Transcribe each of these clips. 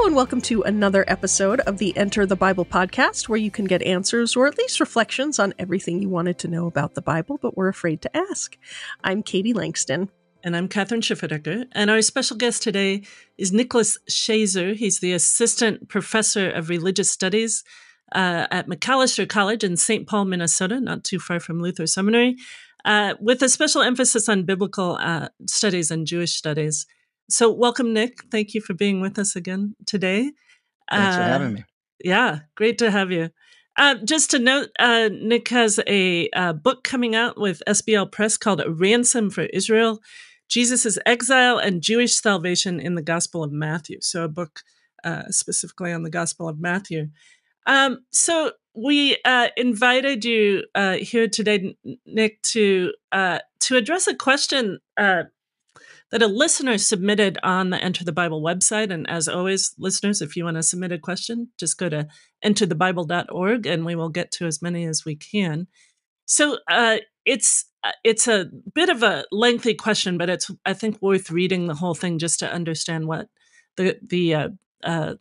Hello, and welcome to another episode of the Enter the Bible podcast, where you can get answers or at least reflections on everything you wanted to know about the Bible but were afraid to ask. I'm Katie Langston. And I'm Kathryn Schifferdecker. And our special guest today is Nicholas Schaser. He's the assistant professor of religious studies uh, at Macalester College in St. Paul, Minnesota, not too far from Luther Seminary, uh, with a special emphasis on biblical uh, studies and Jewish studies. So, welcome, Nick. Thank you for being with us again today. Thanks for having me. Yeah, great to have you. Uh, just to note, uh, Nick has a, a, book coming out with SBL Press called Ransom for Israel Jesus' Exile and Jewish Salvation in the Gospel of Matthew. So, a book uh, specifically on the Gospel of Matthew. Um, so, we uh, invited you uh, here today, Nick, to to address a question that a listener submitted on the Enter the Bible website. And as always, listeners, if you want to submit a question, just go to enterthebible.org and we will get to as many as we can. So uh, it's uh, it's a bit of a lengthy question, but it's I think worth reading the whole thing just to understand what the the uh, uh,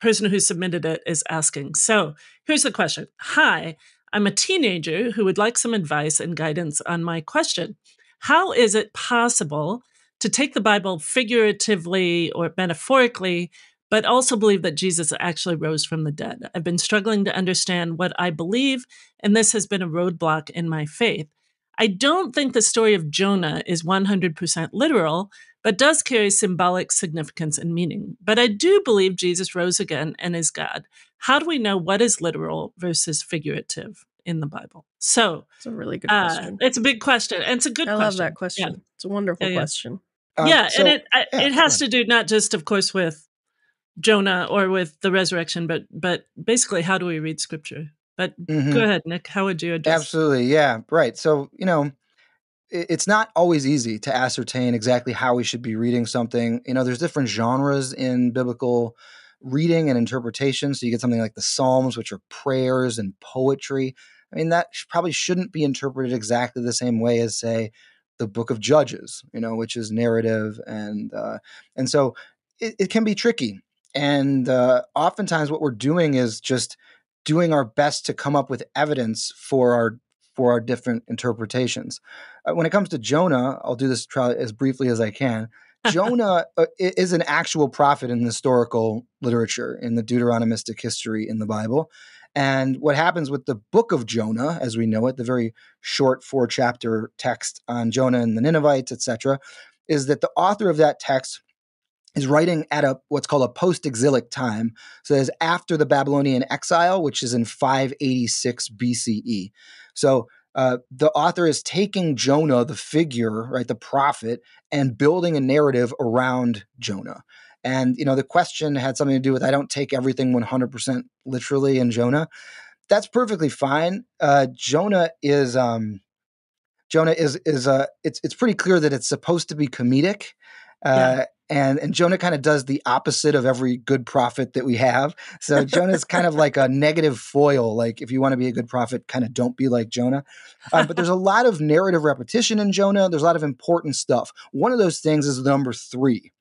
person who submitted it is asking. So here's the question: Hi, I'm a teenager who would like some advice and guidance on my question. How is it possible to take the Bible figuratively or metaphorically, but also believe that Jesus actually rose from the dead. I've been struggling to understand what I believe, and this has been a roadblock in my faith. I don't think the story of Jonah is 100% literal, but does carry symbolic significance and meaning. But I do believe Jesus rose again and is God. How do we know what is literal versus figurative in the Bible? So it's a really good question. Uh, it's a big question, and it's a good. I question. love that question. Yeah. It's a wonderful yeah, yeah. question. Um, yeah, so, and it yeah, it has to do not just, of course, with Jonah or with the resurrection, but but basically, how do we read Scripture? But mm-hmm. go ahead, Nick. How would you address? Absolutely, yeah, right. So you know, it, it's not always easy to ascertain exactly how we should be reading something. You know, there's different genres in biblical reading and interpretation. So you get something like the Psalms, which are prayers and poetry. I mean, that probably shouldn't be interpreted exactly the same way as, say, the book of Judges, you know, which is narrative, and uh, and so it, it can be tricky. And uh, oftentimes, what we're doing is just doing our best to come up with evidence for our for our different interpretations. Uh, when it comes to Jonah, I'll do this as briefly as I can. Jonah uh, is an actual prophet in historical literature, in the Deuteronomistic history in the Bible. And what happens with the book of Jonah, as we know it, the very short four chapter text on Jonah and the Ninevites, etc., is that the author of that text is writing at a what's called a post-exilic time. So that is after the Babylonian exile, which is in 586 BCE. So uh, the author is taking Jonah, the figure, right, the prophet, and building a narrative around Jonah. And, you know, the question had something to do with I don't take everything 100% literally in Jonah. That's perfectly fine. Uh, Jonah is, um, Jonah is, is, uh, it's, it's pretty clear that it's supposed to be comedic. Uh, yeah. And, and Jonah kind of does the opposite of every good prophet that we have. So Jonah is kind of like a negative foil. Like if you want to be a good prophet, kind of don't be like Jonah. Um, but there's a lot of narrative repetition in Jonah. There's a lot of important stuff. One of those things is number three.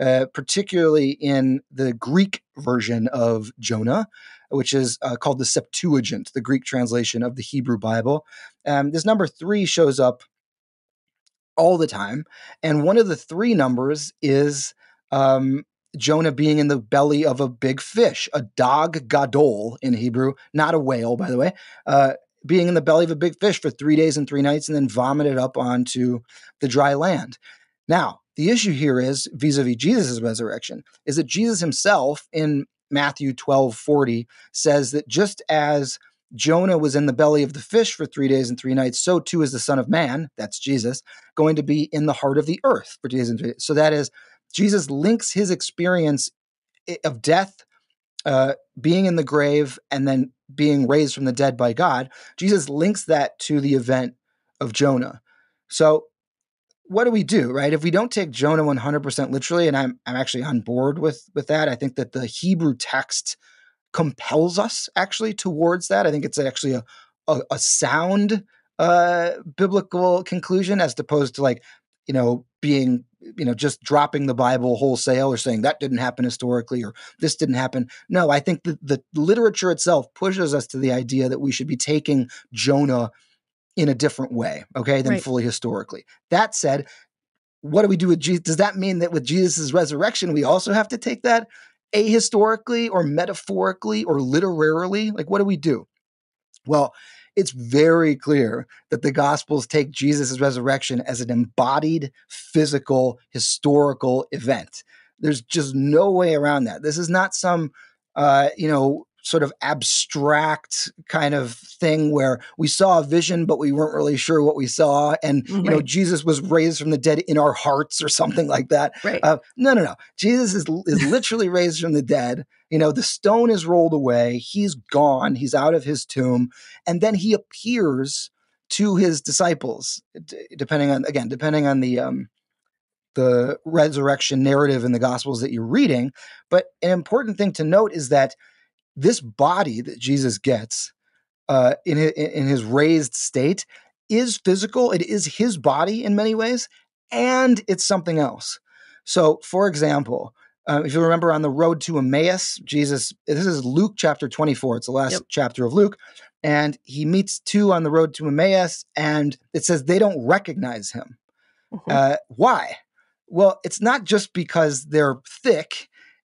Uh, particularly in the Greek version of Jonah, which is uh, called the Septuagint, the Greek translation of the Hebrew Bible. Um, this number three shows up all the time. And one of the three numbers is um, Jonah being in the belly of a big fish, a dag gadol in Hebrew, not a whale, by the way. Uh, being in the belly of a big fish for three days and three nights and then vomited up onto the dry land. Now, the issue here is vis-a-vis Jesus' resurrection, is that Jesus himself in Matthew 12 40 says that just as Jonah was in the belly of the fish for three days and three nights, so too is the Son of Man, that's Jesus, going to be in the heart of the earth for days and three. So that is, Jesus links his experience of death, uh, being in the grave, and then being raised from the dead by God. Jesus links that to the event of Jonah. So what do we do, right? If we don't take Jonah 100% literally, and I'm, I'm actually on board with, with that, I think that the Hebrew text compels us actually towards that. I think it's actually a, a, a sound uh, biblical conclusion as opposed to like, you know, being you know just dropping the bible wholesale or saying that didn't happen historically or this didn't happen no i think that the literature itself pushes us to the idea that we should be taking jonah in a different way okay than Right. fully historically. That said what do we do with jesus does that mean that with jesus' resurrection we also have to take that ahistorically or metaphorically or literarily? Like what do we do? Well it's very clear that the gospels take jesus' resurrection as an embodied physical historical event. There's just no way around that. This is not some uh, you know sort of abstract kind of thing where we saw a vision but we weren't really sure what we saw and you know jesus was raised from the dead in our hearts or something like that Right. uh, no, no, no. Jesus is is literally raised from the dead. You know, the stone is rolled away. He's gone. He's out of his tomb, and then he appears to his disciples. d- Depending on again, depending on the um, the resurrection narrative in the Gospels that you're reading. But an important thing to note is that this body that Jesus gets uh, in his, in his raised state is physical. It is his body in many ways, and it's something else. So, for example, uh, if you remember on the road to Emmaus, Jesus, this is Luke chapter 24. It's the last Yep. chapter of Luke. And he meets two on the road to Emmaus, and it says they don't recognize him. Mhm. Uh, why? Well, it's not just because they're thick,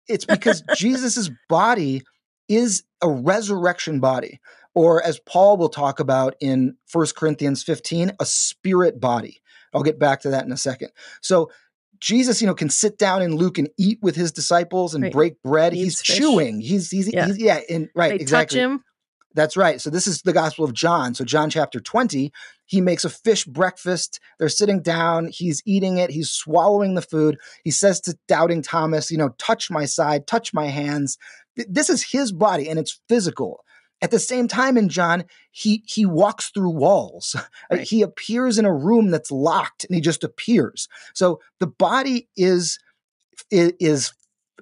it's because Jesus' body is a resurrection body, or as Paul will talk about in 1 Corinthians 15, a spirit body. I'll get back to that in a second. So, Jesus, you know, can sit down in Luke and eat with his disciples and Right. break bread. He He's fish. chewing. He's he's Yeah. he's yeah, and right, they exactly. touch him. That's right. So this is the Gospel of John. So John chapter 20, he makes a fish breakfast. They're sitting down, he's eating it, he's swallowing the food. He says to doubting Thomas, you know, touch my side, touch my hands. Th- This is his body and it's physical. At the same time in John, he he walks through walls. Right. He appears in a room that's locked and he just appears. So the body is is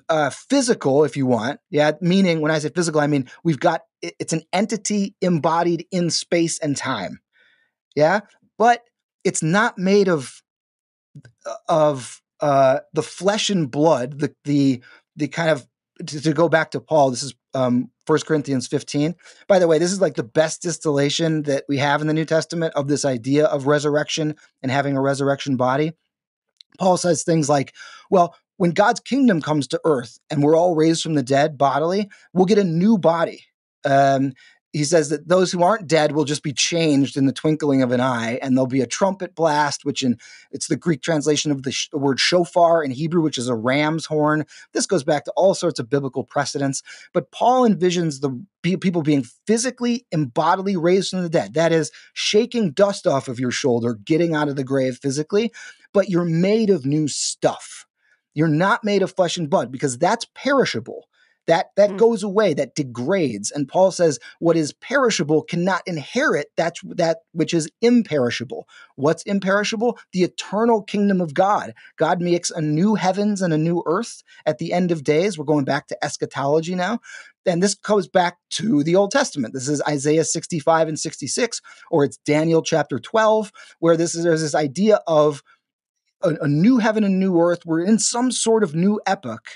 uh, physical, if you want. Yeah, meaning when I say physical, I mean we've got it's an entity embodied in space and time. Yeah, but it's not made of of uh, the flesh and blood. The the the kind of to, to go back to Paul. This is um, 1 Corinthians 15. By the way, this is like the best distillation that we have in the New Testament of this idea of resurrection and having a resurrection body. Paul says things like, well, when God's kingdom comes to earth and we're all raised from the dead bodily, we'll get a new body. Um, he says that those who aren't dead will just be changed in the twinkling of an eye, and there'll be a trumpet blast, which in it's the Greek translation of the sh- word shofar in Hebrew, which is a ram's horn. This goes back to all sorts of biblical precedents. But Paul envisions the pe- people being physically and bodily raised from the dead. That is, shaking dust off of your shoulder, getting out of the grave physically, but you're made of new stuff. You're not made of flesh and blood because that's perishable. That that Mm. goes away, that degrades. And Paul says what is perishable cannot inherit that that which is imperishable. What's imperishable? The eternal kingdom of God. God makes a new heavens and a new earth at the end of days. We're going back to eschatology now. And this goes back to the Old Testament. This is Isaiah 65 and 66, or it's Daniel chapter 12, where this is there's this idea of a, a new heaven and new earth. We're in some sort of new epoch.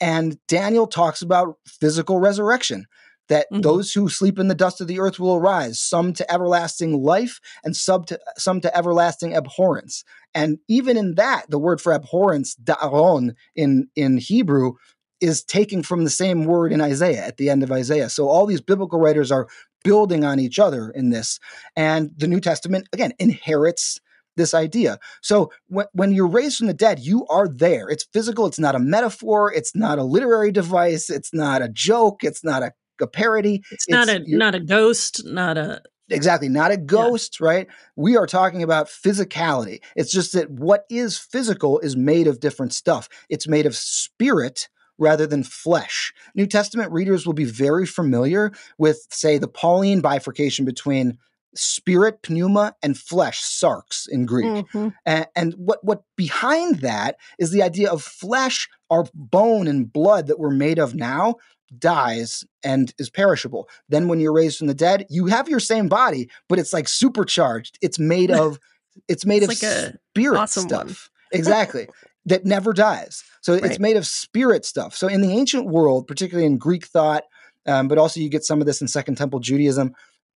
And Daniel talks about physical resurrection, that Mhm. those who sleep in the dust of the earth will arise, some to everlasting life and some to, some to everlasting abhorrence. And even in that, the word for abhorrence, da'aron, in, in Hebrew, is taken from the same word in Isaiah at the end of Isaiah. So all these biblical writers are building on each other in this. And the New Testament, again, inherits this idea. So when, when you're raised from the dead, you are there. It's physical. It's not a metaphor. It's not a literary device. It's not a joke. It's not a, a parody. It's not It's- a not a ghost, not a Exactly. Not a ghost, right? We are talking about physicality. It's just that what is physical is made of different stuff. It's made of spirit rather than flesh. New Testament readers will be very familiar with, say, the Pauline bifurcation between spirit, pneuma, and flesh, sarx in Greek. Mhm. And, and what what behind that is the idea of flesh, our bone and blood that we're made of now, dies and is perishable. Then when you're raised from the dead, you have your same body, but it's like supercharged. It's made of it's made It's of like spirit awesome stuff. exactly. That never dies. So right. it's made of spirit stuff. So in the ancient world, particularly in Greek thought, um, but also you get some of this in Second Temple Judaism,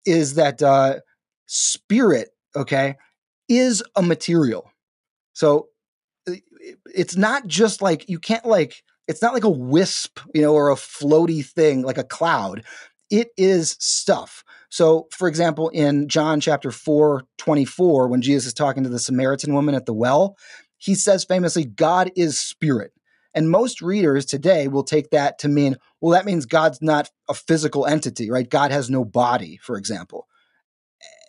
is that uh, spirit, okay, is a material. So it's not just like you can't like it's not like a wisp, you know, or a floaty thing like a cloud. It is stuff. So, for example, in John chapter 4, 24, when Jesus is talking to the Samaritan woman at the well, he says famously, God is spirit. And most readers today will take that to mean, well, that means God's not a physical entity, right? God has no body, for example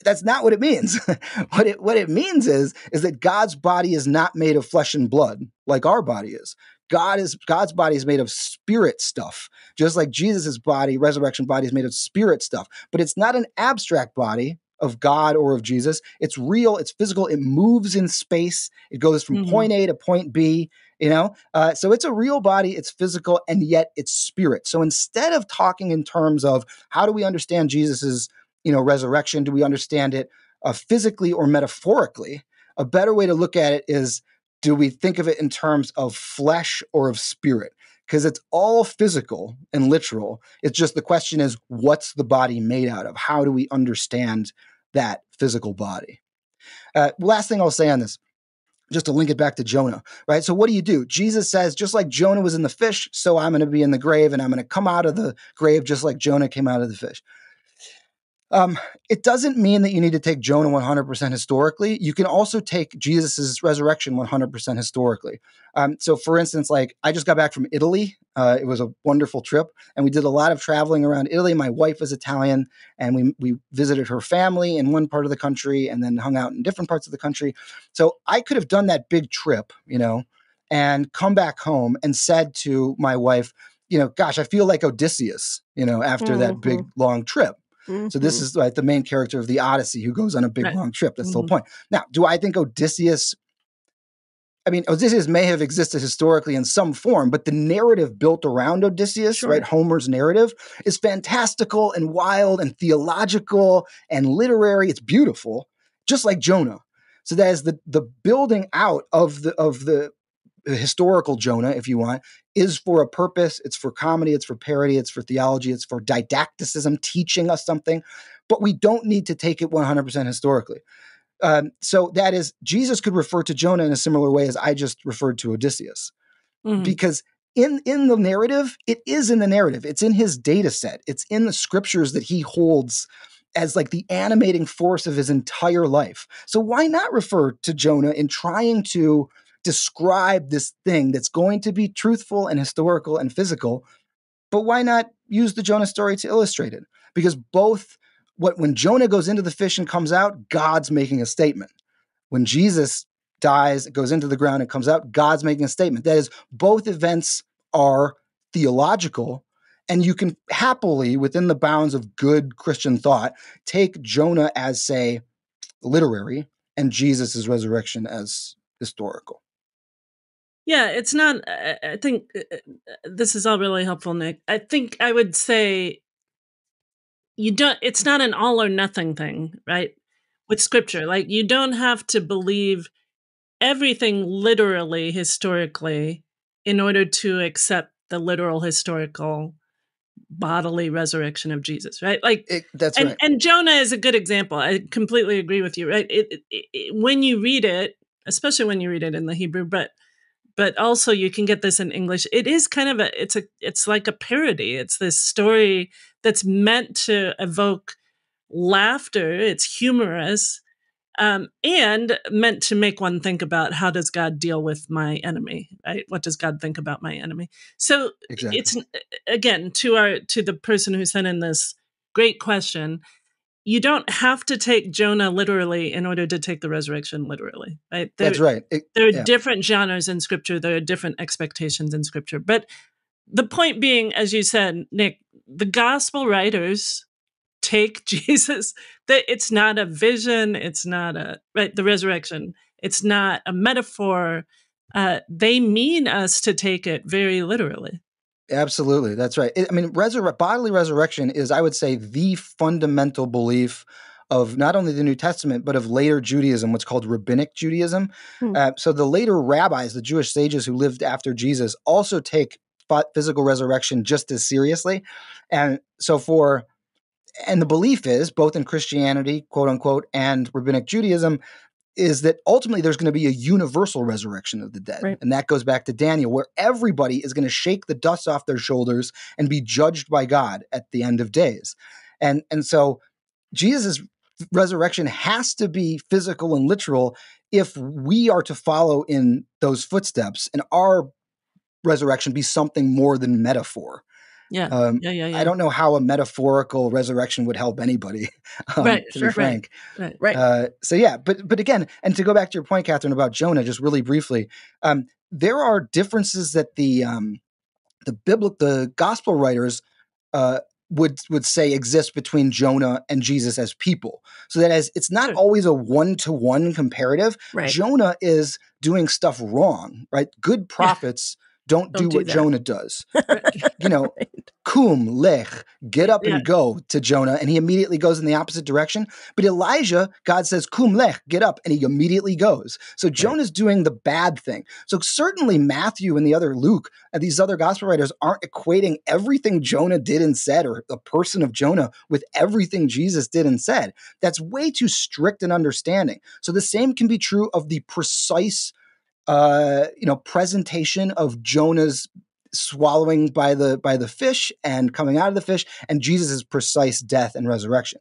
that's not what it means. what it what it means is is that God's body is not made of flesh and blood like our body is. God is God's body is made of spirit stuff, just like Jesus' body, resurrection body, is made of spirit stuff. But it's not an abstract body of God or of Jesus. It's real. It's physical. It moves in space. It goes from mm-hmm. point A to point B. You know, uh, so it's a real body. It's physical, and yet it's spirit. So instead of talking in terms of how do we understand Jesus's you know resurrection? Do we understand it uh, physically or metaphorically? A better way to look at it is do we think of it in terms of flesh or of spirit? Because it's all physical and literal. It's just the question is what's the body made out of? How do we understand that physical body? Uh, last thing I'll say on this just to link it back to Jonah, right? So what do you do? Jesus says, just like Jonah was in the fish, so I'm going to be in the grave and I'm going to come out of the grave just like Jonah came out of the fish. Um, it doesn't mean that you need to take Jonah 100% historically. You can also take Jesus' resurrection 100% historically. Um, so, for instance, like I just got back from Italy. Uh, it was a wonderful trip, and we did a lot of traveling around Italy. My wife is Italian, and we we visited her family in one part of the country, and then hung out in different parts of the country. So I could have done that big trip, you know, and come back home and said to my wife, you know, gosh, I feel like Odysseus, you know, after mm-hmm. that big long trip. Mm-hmm. So this mm-hmm. is like the main character of the Odyssey who goes on a big right. long trip. That's mm-hmm. the whole mm-hmm. point. Now, do I think Odysseus? I mean, Odysseus may have existed historically in some form, but the narrative built around Odysseus, sure. right? Homer's narrative is fantastical and wild and theological and literary. It's beautiful, just like Jonah. So that is the the building out of the of the historical Jonah, if you want, is for a purpose. It's for comedy, it's for parody, it's for theology, it's for didacticism, teaching us something. But we don't need to take it 100% historically. Um, so that is, Jesus could refer to Jonah in a similar way as I just referred to Odysseus. Mm-hmm. Because in in the narrative, it is in the narrative. It's in his data set. It's in the scriptures that he holds as like the animating force of his entire life. So why not refer to Jonah in trying to describe this thing that's going to be truthful and historical and physical. But why not use the Jonah story to illustrate it? Because both what when Jonah goes into the fish and comes out, God's making a statement. When Jesus dies, goes into the ground and comes out, God's making a statement. That is, both events are theological, and you can happily, within the bounds of good Christian thought, take Jonah as, say, literary and Jesus' resurrection as historical. Yeah, it's not. I think uh, uh, this is all really helpful, Nick. I think I would say you don't. It's not an all or nothing thing, right? With scripture, like you don't have to believe everything literally historically in order to accept the literal historical bodily resurrection of Jesus, right? Like it, that's and, right. And Jonah is a good example. I completely agree with you, right? It, it, it, when you read it, especially when you read it in the Hebrew, but but also you can get this in English. It is kind of a it's a it's like a parody. It's this story that's meant to evoke laughter. It's humorous. Um, and meant to make one think about how does God deal with my enemy, right? What does God think about my enemy? So exactly. it's again to our to the person who sent in this great question you don't have to take Jonah literally in order to take the resurrection literally, right? There, That's right. It, there are yeah. different genres in scripture. There are different expectations in scripture. But the point being, as you said, Nick, the gospel writers take Jesus that it's not a vision, it's not a right, the resurrection, it's not a metaphor. Uh, they mean us to take it very literally. Absolutely, that's right. I mean, bodily resurrection is, I would say, the fundamental belief of not only the New Testament, but of later Judaism, what's called rabbinic Judaism. Hmm. Uh, so the later rabbis, the Jewish sages who lived after Jesus, also take physical resurrection just as seriously. And so for and the belief is both in Christianity, quote unquote, and rabbinic Judaism, is that ultimately there's going to be a universal resurrection of the dead. Right. And that goes back to Daniel, where everybody is going to shake the dust off their shoulders and be judged by God at the end of days. And, and so Jesus' resurrection has to be physical and literal if we are to follow in those footsteps and our resurrection be something more than metaphor. Yeah. Um, yeah. Yeah. Yeah. I don't know how a metaphorical resurrection would help anybody. Um, Right, to sure, be frank. Right. Right. Uh, so yeah, but but again, and to go back to your point, Kathryn, about Jonah, just really briefly, um, there are differences that the um, the biblical the gospel writers uh, would would say exist between Jonah and Jesus as people. So that as it's not Sure. always a one to one comparative. right. Jonah is doing stuff wrong, right? Good prophets don't, Don't do do what that. Jonah does. You know, Right. kum lech get up Yeah. and go to jonah and he immediately goes in the opposite direction but elijah god says kum lech get up and he immediately goes so jonah's doing the bad thing so certainly matthew and the other luke and these other gospel writers aren't equating everything jonah did and said or the person of jonah with everything jesus did and said that's way too strict an understanding so the same can be true of the precise uh you know presentation of jonah's swallowing by the by the fish and coming out of the fish and jesus' precise death and resurrection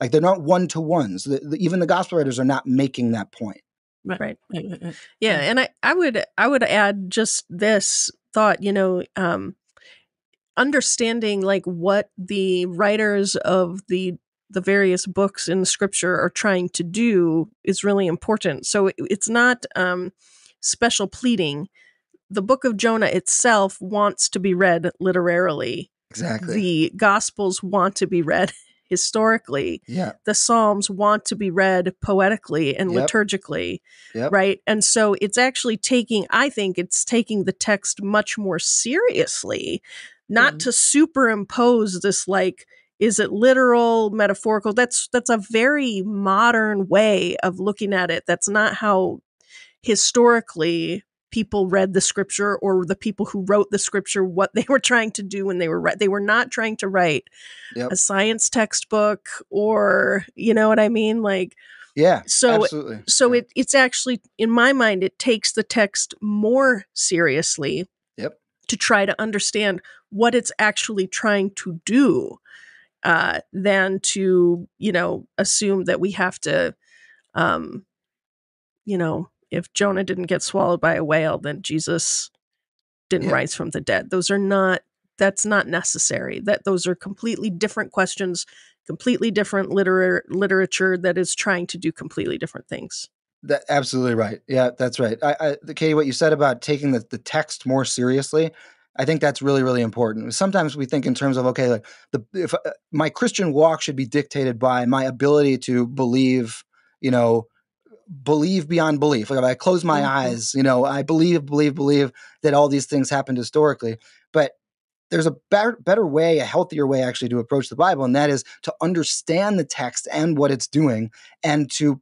like they're not one to ones The- the- even the gospel writers are not making that point Right. Right. Yeah, Yeah. and I, I would I would add just this thought, you know, um, understanding like what the writers of the the various books in scripture are trying to do is really important. So it- it's not um, special pleading. The book of Jonah itself wants to be read literarily. exactly The gospels want to be read historically yeah the psalms want to be read poetically and Yep. liturgically Yep. right and so it's actually taking i think it's taking the text much more seriously not Mhm. to superimpose this like is it literal metaphorical that's that's a very modern way of looking at it that's not how historically people read the scripture or the people who wrote the scripture what they were trying to do when they were they were not trying to write Yep. a science textbook or you know what i mean like yeah So- absolutely so Yeah. it it's actually in my mind it takes the text more seriously Yep. to try to understand what it's actually trying to do uh than to you know assume that we have to um you know if jonah didn't get swallowed by a whale then jesus didn't Yeah. rise from the dead those are not that's not necessary that those are completely different questions completely different literar- literature that is trying to do completely different things That absolutely right. Yeah, that's right. I, I the Katie, what you said about taking the, the text more seriously, I think that's really, really important. Sometimes we think in terms of okay, like the if uh, my Christian walk should be dictated by my ability to believe, you know, believe beyond belief. Like if I close my Mhm. eyes, you know, I believe, believe, believe that all these things happened historically. But there's a better, better way, a healthier way actually to approach the Bible, and that is to understand the text and what it's doing, and to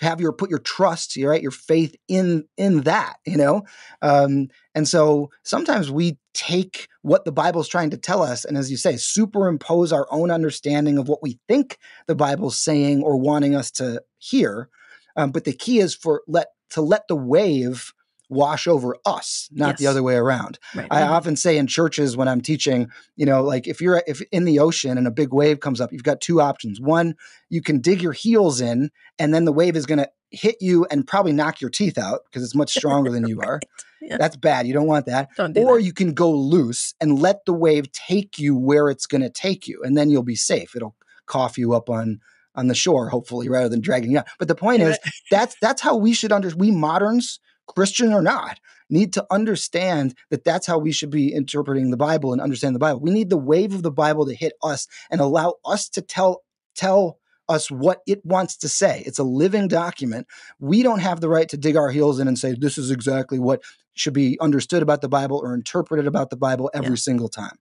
have your put your trust, your right, your faith in in that, you know. Um, and so sometimes we take what the Bible's trying to tell us, and as you say, superimpose our own understanding of what we think the Bible's saying or wanting us to hear. Um, but the key is for let to let the wave wash over us, not the other way around. right I often say in churches when I'm teaching, you know, like if you're if in the ocean and a big wave comes up, you've got two options. One, you can dig your heels in, and then the wave is going to hit you and probably knock your teeth out because it's much stronger than you are. Yeah. That's bad. You don't want that. don't do Or that. you can go loose and let the wave take you where it's going to take you, and then you'll be safe. It'll cough you up on on the shore, hopefully, rather than dragging you out. But the point is, that's that's how we should under we moderns, Christian or not, need to understand that that's how we should be interpreting the Bible and understand the Bible. We need the wave of the Bible to hit us and allow us to tell tell us what it wants to say. It's a living document. We don't have the right to dig our heels in and say this is exactly what should be understood about the Bible or interpreted about the Bible every Yeah. single time.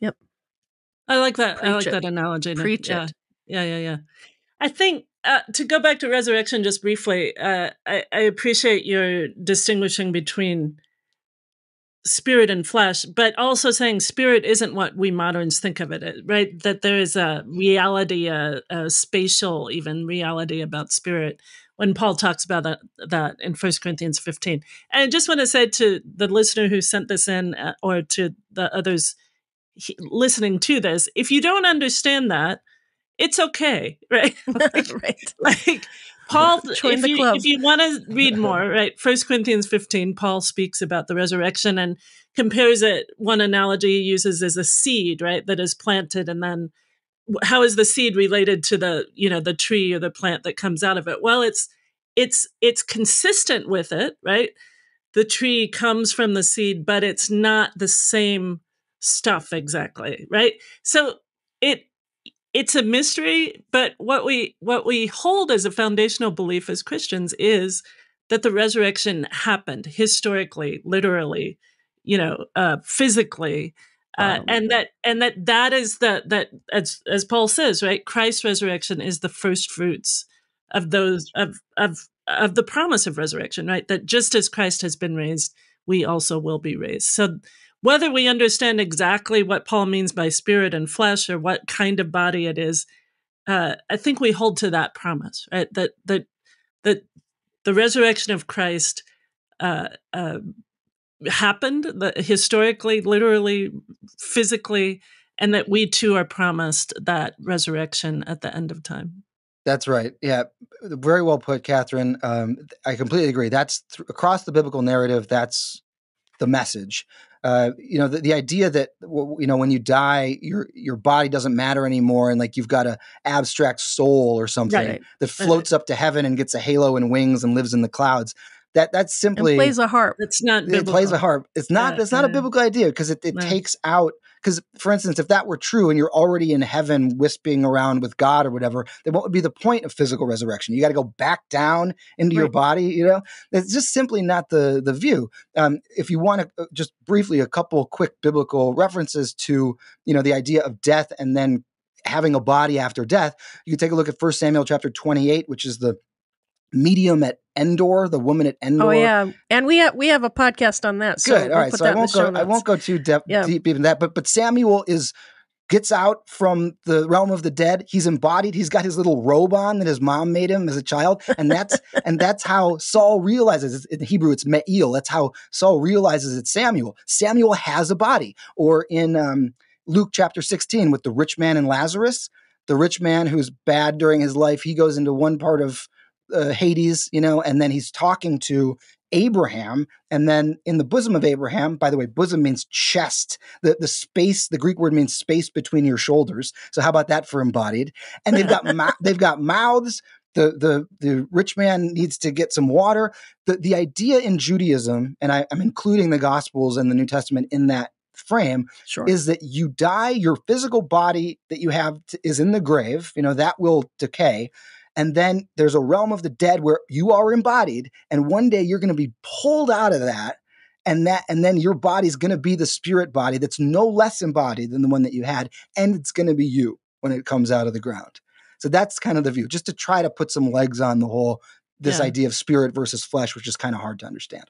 Yep. I like that. I like it. that analogy. Preach yeah. it. Yeah, yeah, yeah. I think uh, to go back to resurrection just briefly, uh, I, I, appreciate your distinguishing between spirit and flesh, but also saying spirit isn't what we moderns think of it, right? That there is a reality, a, a spatial even reality about spirit when Paul talks about that, that in 1 Corinthians 15. And I just want to say to the listener who sent this in uh, or to the others he, listening to this, if you don't understand that, it's okay, right? like, right. Like Paul, Join if you, if you want to read more, right? First Corinthians 15, Paul speaks about the resurrection and compares it. One analogy he uses is a seed, right? That is planted and then how is the seed related to the, you know, the tree or the plant that comes out of it? Well, it's, it's, it's consistent with it, right? The tree comes from the seed, but it's not the same stuff exactly, right? So it, it's a mystery, but what we what we hold as a foundational belief as Christians is that the resurrection happened historically, literally, you know, uh, physically, uh, um, and that and that that is the that as as Paul says, right? Christ's resurrection is the first fruits of those of of of the promise of resurrection, right? That just as Christ has been raised, we also will be raised. So whether we understand exactly what Paul means by spirit and flesh or what kind of body it is, uh, I think we hold to that promise, right? That that that the resurrection of Christ uh, uh, happened the, historically, literally, physically, and that we too are promised that resurrection at the end of time. That's right. Yeah, very well put, Kathryn. Um, I completely agree. That's th- across the biblical narrative. That's the message. Uh, you know, the, the idea that you know when you die, your your body doesn't matter anymore, and like you've got a abstract soul or something right. that floats up to heaven and gets a halo and wings and lives in the clouds. That that's simply and plays a harp. It's not. Biblical. It plays a harp. It's not. Yeah, that's not yeah. a biblical idea because it, it takes out because, for instance, if that were true and you're already in heaven wisping around with God or whatever, then what would be the point of physical resurrection? You got to go back down into right. your body. You know, it's just simply not the the view. Um, if you want to uh, just briefly a couple quick biblical references to you know the idea of death and then having a body after death, you can take a look at First Samuel chapter 28, which is the medium at Endor, the woman at Endor. Oh yeah, and we have we have a podcast on that. So Good. All right, we'll so I won't go. I won't go too de- yeah. deep even that. But but Samuel is gets out from the realm of the dead. He's embodied. He's got his little robe on that his mom made him as a child, and that's and that's how Saul realizes. In Hebrew, it's Me'il. That's how Saul realizes it's Samuel. Samuel has a body. Or in um, Luke chapter sixteen with the rich man and Lazarus. The rich man who's bad during his life, he goes into one part of uh, Hades, you know, and then he's talking to Abraham, and then in the bosom of Abraham, by the way, bosom means chest. The the space, the Greek word means space between your shoulders. So how about that for embodied? And they've got ma- they've got mouths. The the the rich man needs to get some water. The the idea in Judaism, and I, I'm including the Gospels and the New Testament in that frame sure. is that you die your physical body that you have to, is in the grave you know that will decay and then there's a realm of the dead where you are embodied. And one day you're going to be pulled out of that. And that, and then your body's going to be the spirit body that's no less embodied than the one that you had. And it's going to be you when it comes out of the ground. So that's kind of the view, just to try to put some legs on the whole, this yeah. idea of spirit versus flesh, which is kind of hard to understand.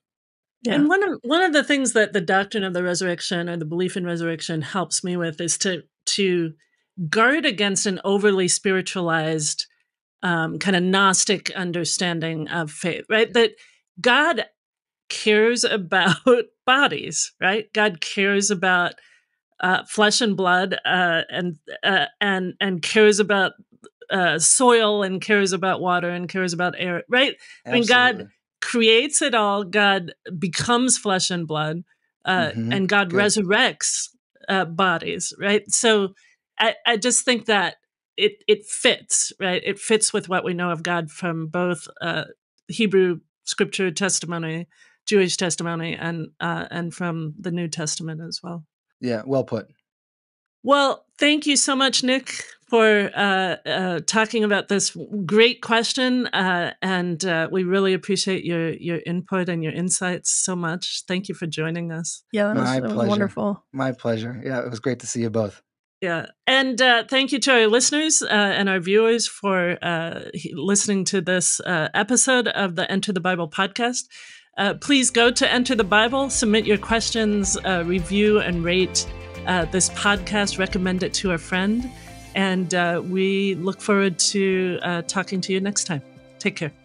Yeah. And one of one of the things that the doctrine of the resurrection or the belief in resurrection helps me with is to to guard against an overly spiritualized um, kind of Gnostic understanding of faith, right? That God cares about bodies, right? God cares about uh, flesh and blood, uh, and uh, and and cares about uh, soil, and cares about water, and cares about air, right? Absolutely. I mean, God creates it all. God becomes flesh and blood, uh, mm-hmm. and God Good. resurrects uh, bodies, right? So I, I just think that it it fits right? It fits with what we know of god from both uh, hebrew scripture testimony jewish testimony and uh, and from the new testament as well. Yeah well put. Well thank you so much nick for uh, uh talking about this great question uh, and uh, we really appreciate your your input and your insights so much. Thank you for joining us. Yeah that was, that was wonderful. My pleasure. Yeah it was great to see you both Yeah. And uh, thank you to our listeners uh, and our viewers for uh, listening to this uh, episode of the Enter the Bible podcast. Uh, please go to Enter the Bible, submit your questions, uh, review and rate this podcast, recommend it to a friend. And we look forward to talking to you next time. Take care.